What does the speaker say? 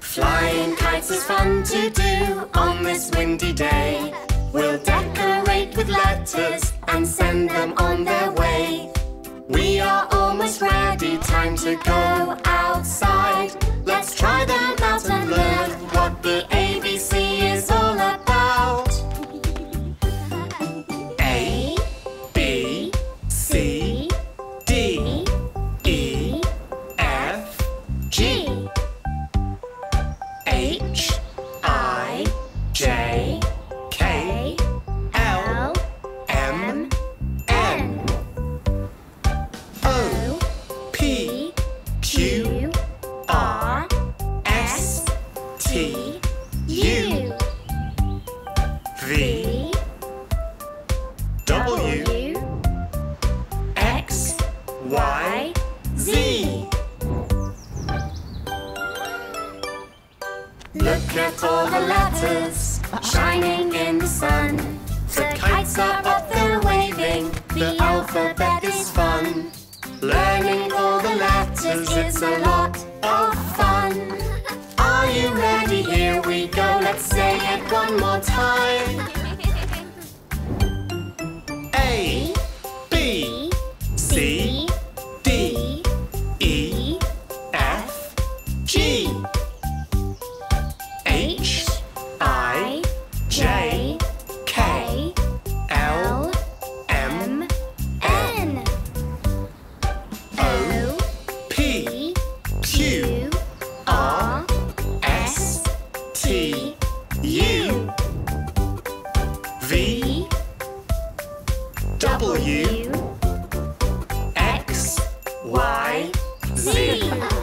Flying kites is fun to do on this windy day. We'll decorate with letters and send them on their way. We are almost ready, time to go outside. T, U, V, W, X, Y, Z. Look at all the letters shining in the sun. The kites are up there waving, the alphabet is fun. Learning all the letters, it's a lot let's say it one more time. A, B, C, D, E, F, G. H I J K L M N O P Q R S T U V W X Y Z